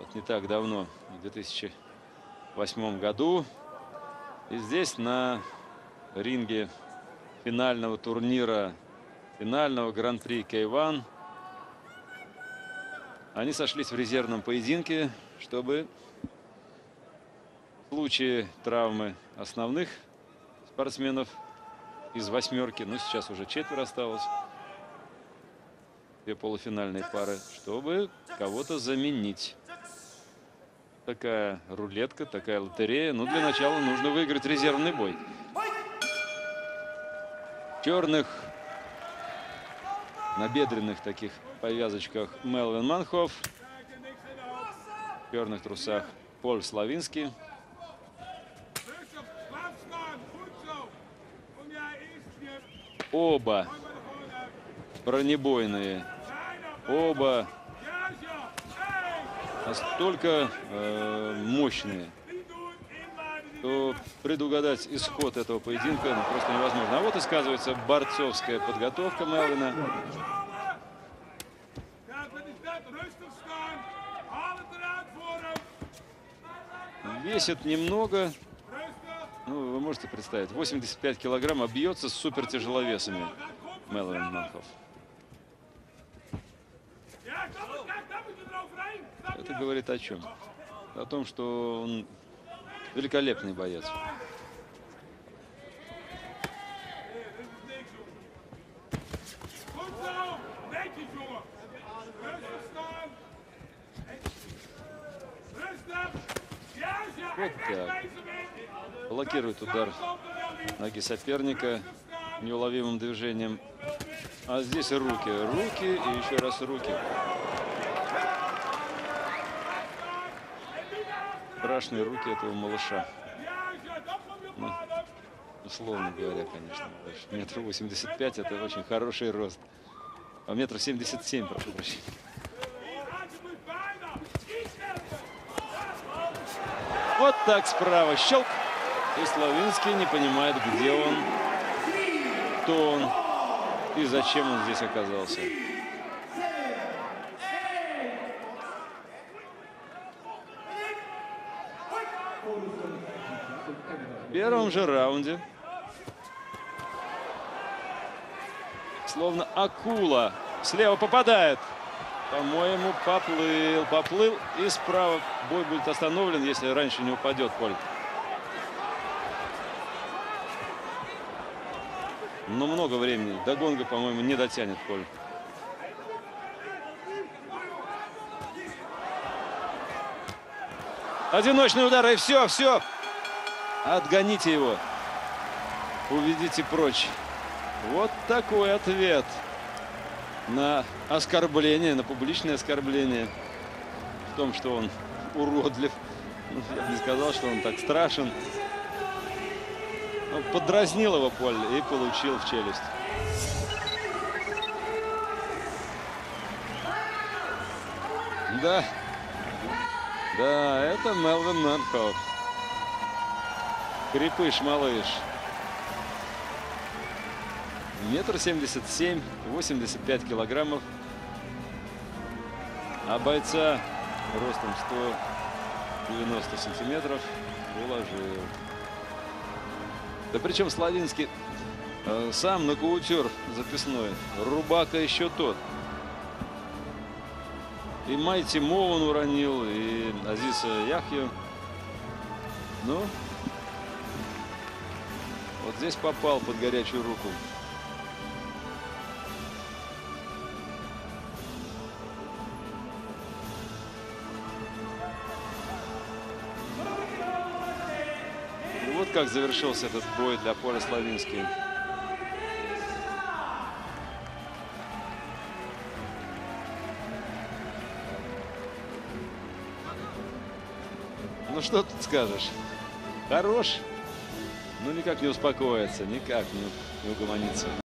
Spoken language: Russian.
вот не так давно, в 2008 году. И здесь на ринге финального турнира, финального гран-при Кейван, они сошлись в резервном поединке, чтобы в случае травмы основных спортсменов из восьмерки, ну сейчас уже четверо осталось, две полуфинальные пары, чтобы кого-то заменить. Такая рулетка, такая лотерея. Ну, для начала нужно выиграть резервный бой. Черных набедренных таких повязочках Мелвин Манхоф. В черных трусах Поль Славинский. Оба бронебойные. Оба настолько э, мощные, что предугадать исход этого поединка ну, просто невозможно. А вот и сказывается борцовская подготовка Мелвина. Весит немного. Ну, вы можете представить, 85 килограмм, а бьется с супертяжеловесами Мелвин Манхоф. Это говорит о чем? О том, что он великолепный боец. Вот так. Блокирует удар ноги соперника неуловимым движением. А здесь руки. Руки и еще раз руки. Страшные руки этого малыша. Ну, условно говоря, конечно. Метр восемьдесят пять это очень хороший рост. А метр семьдесят семь, прошу прощения. Вот так справа щелк. И Славинский не понимает, где он, кто он и зачем он здесь оказался. В первом же раунде словно акула слева попадает. По-моему, поплыл, поплыл. И справа бой будет остановлен, если раньше не упадет Поль. Но много времени. До гонга, по-моему, не дотянет Поль. Одиночный удар, и все, все. Отгоните его. Уведите прочь. Вот такой ответ на оскорбление, на публичное оскорбление в том, что он уродлив. Ну, я бы не сказал, что он так страшен. Он подразнил его Поль и получил в челюсть. Да. Да, это Мелвин Нанхоф. Крепыш, малыш. Метр семьдесят семь, 85 килограммов. А бойца ростом 190 сантиметров уложил. Да причем Славинский э, сам нокаутер записной. Рубака еще тот. И Майти Мован уронил, и Азиса Яхью. Ну, вот здесь попал под горячую руку. Вот как завершился этот бой для Поля Славинский. Ну что тут скажешь? Хорош, но никак не успокоится, никак не угомонится.